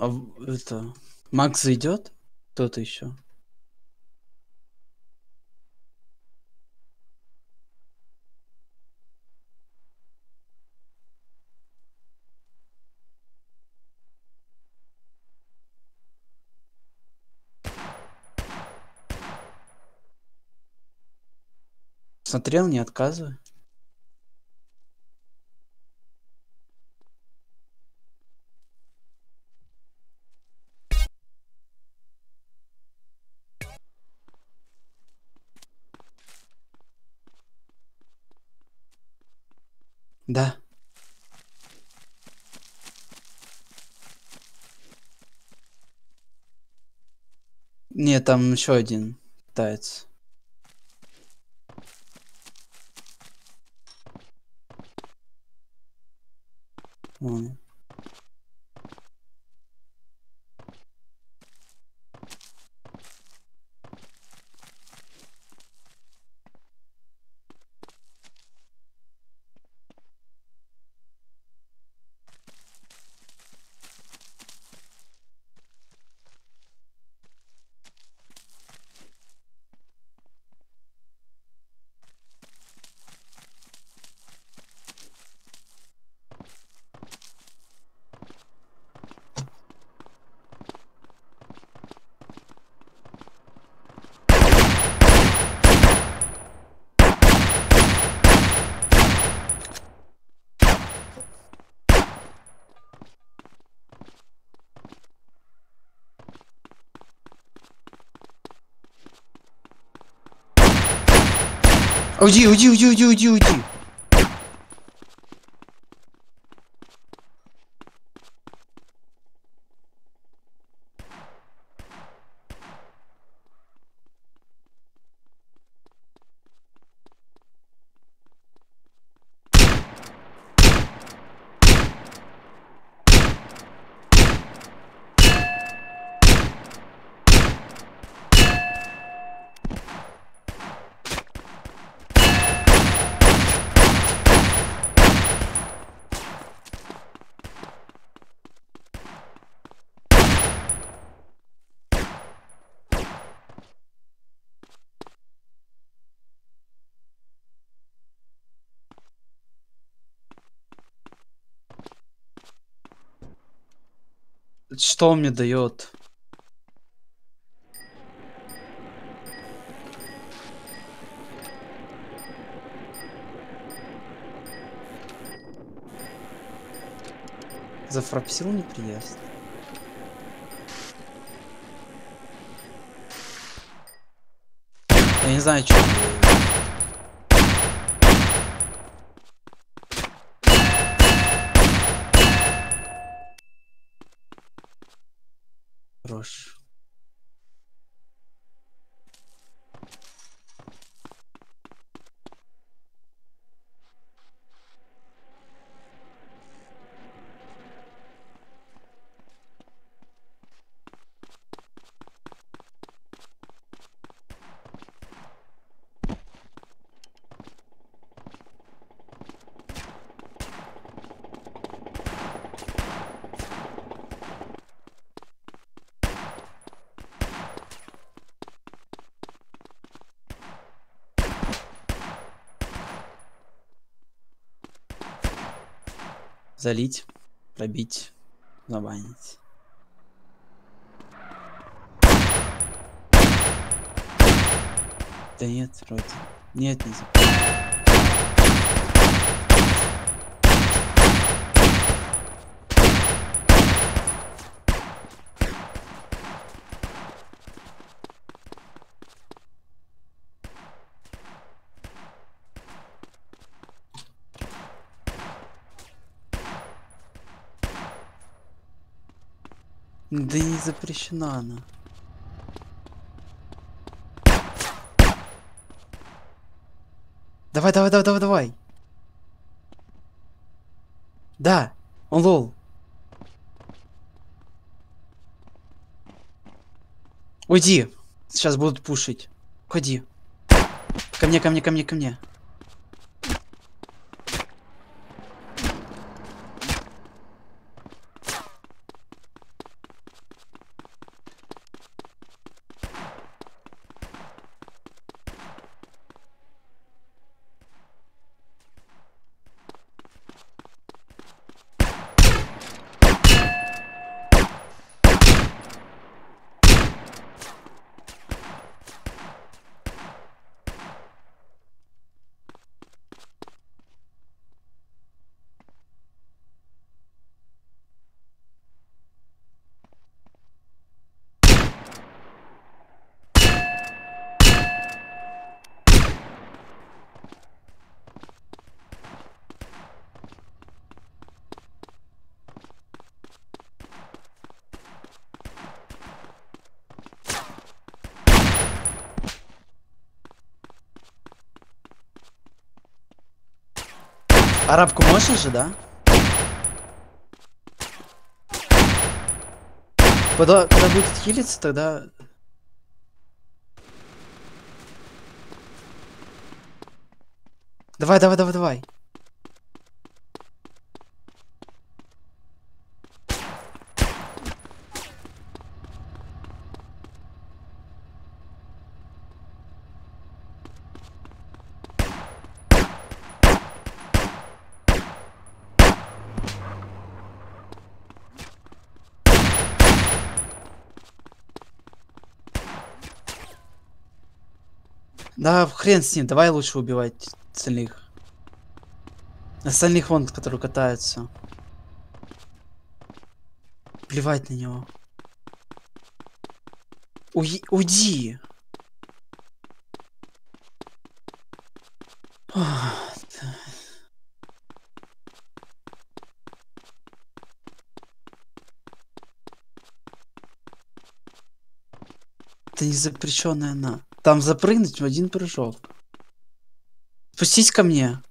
А это... Макс зайдет? Кто-то еще? Смотрел, не отказывай. Да. Нет, там еще один пытается. Вон. Уйди, уйди, уйди, уйди, уйди, уйди. Что он мне дает? Зафрапсил неприятно. Я не знаю, что. Хорош. Залить, пробить, забанить. Да нет, вроде. Нет, не за- Да не запрещена она. Давай, давай, давай, давай, давай. Да, он лол. Уйди. Сейчас будут пушить. Уходи. Ко мне, ко мне, ко мне, ко мне. Арабку можно же, да? Когда, когда будет хилиться, тогда... Давай, давай, давай, давай. Да, хрен с ним, давай лучше убивать остальных. Остальных вон, которые катаются. Плевать на него. Уй уйди. Ах, да. Это не запрещенная она. Там запрыгнуть в один прыжок. Спустись ко мне.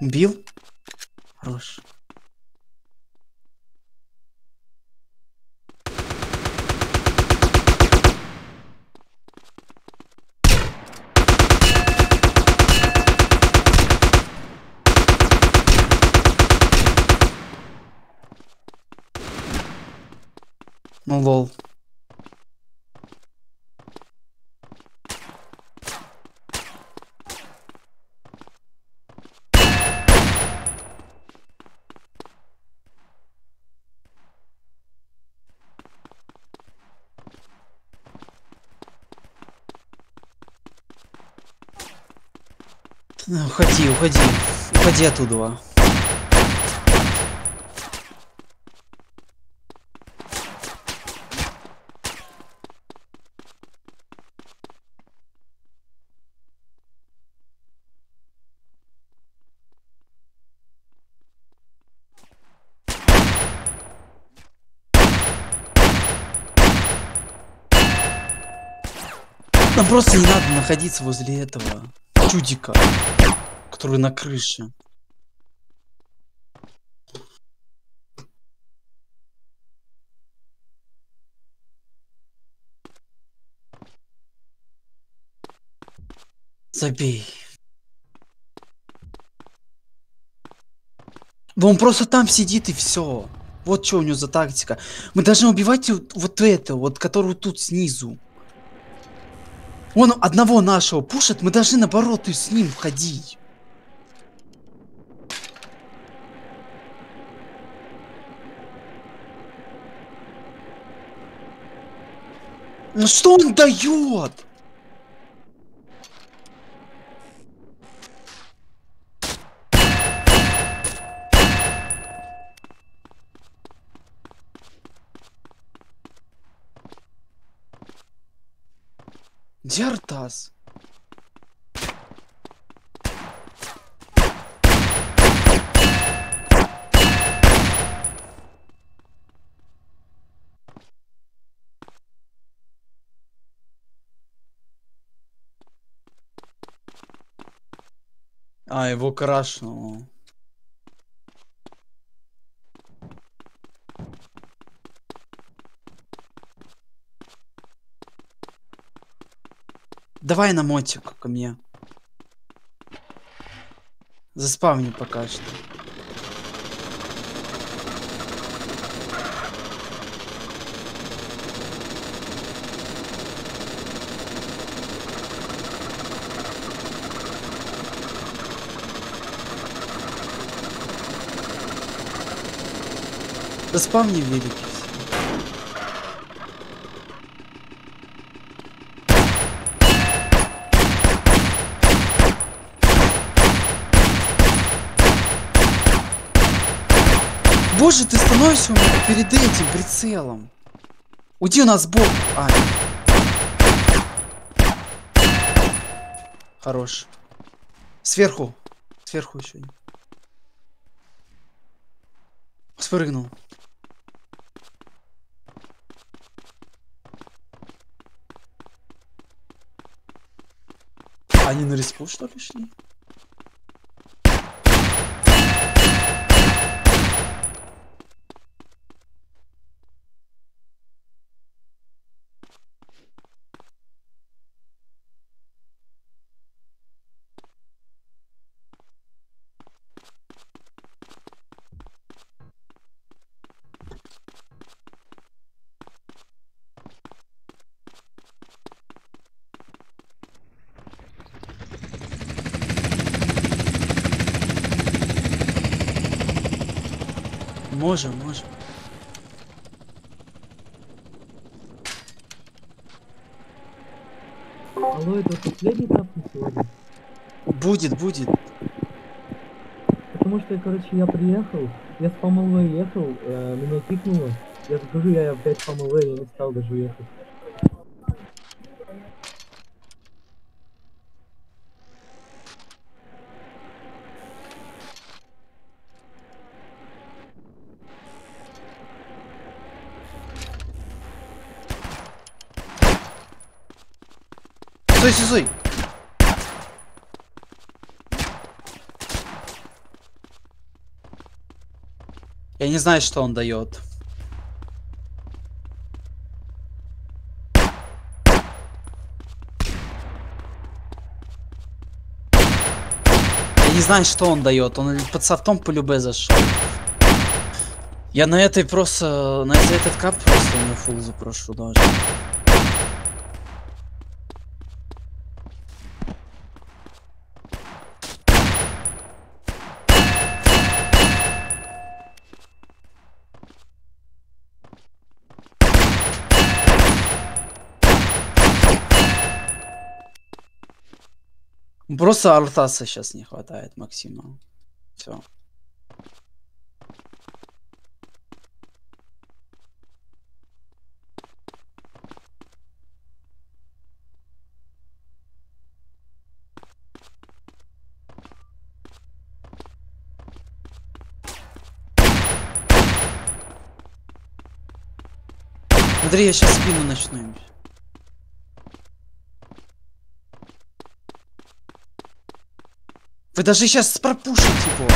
Убил? Хорош. Ну лол. Ну, Уходи, уходи. Уходи оттуда. Нам просто не надо находиться возле этого чудика, который на крыше. Забей. Да он просто там сидит и все. Вот что у него за тактика. Мы должны убивать вот, это, вот, которую тут снизу. Он одного нашего пушит, мы должны наоборот и с ним входить. Ну что он дает? Где Артас? А, его крашнуло. Давай на мотик ко мне. Заспавни пока что. Заспавни великий. Боже, ты становишься перед этим прицелом. Уйди у нас сбоку. А. Хорош. Сверху. Сверху еще. Спрыгнул. Они на респу что ли шли? Можем, можем. Алло, это последний этап на сегодня? Будет, будет. Потому что, короче, я приехал, я с ПМЛ ехал, э, меня кикнуло. Я захожу, я опять ПМЛ, я не стал даже ехать. Я не знаю, что он дает. Я не знаю, что он дает. Он под софтом по любе зашел. Я на этой просто... На этот кап просто на фул запрошу даже. Просто артаса сейчас не хватает Максима. Все. Смотри, я сейчас спину начну Вы даже сейчас пропушите его.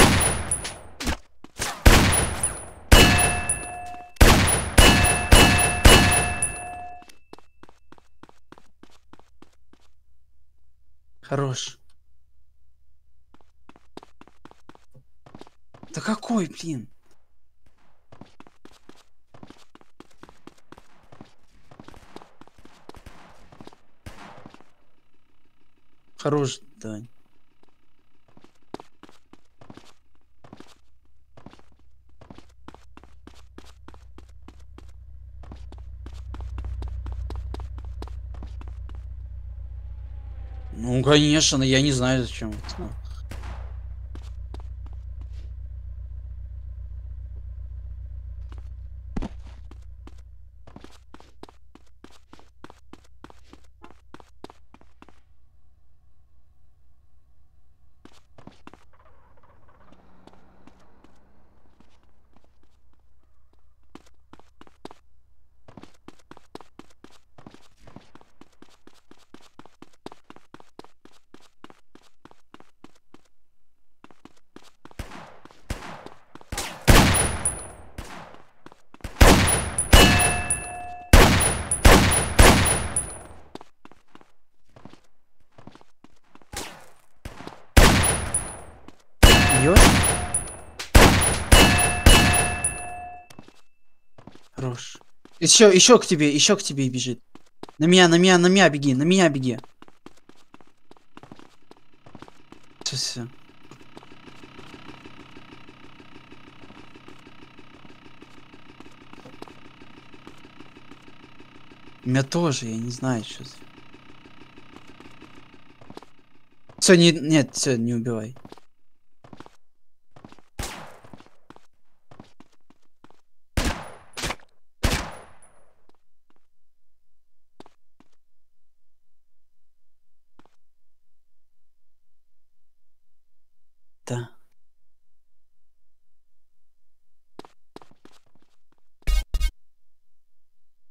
Хорош. Да какой, блин? Хорош, Дань. Ну, конечно, я не знаю зачем. это. Бьешь? Хорош. Еще, еще к тебе, еще к тебе бежит. На меня, на меня, на меня беги, на меня беги. Все, все. Меня тоже, я не знаю, что. Все, не, нет, все, не убивай.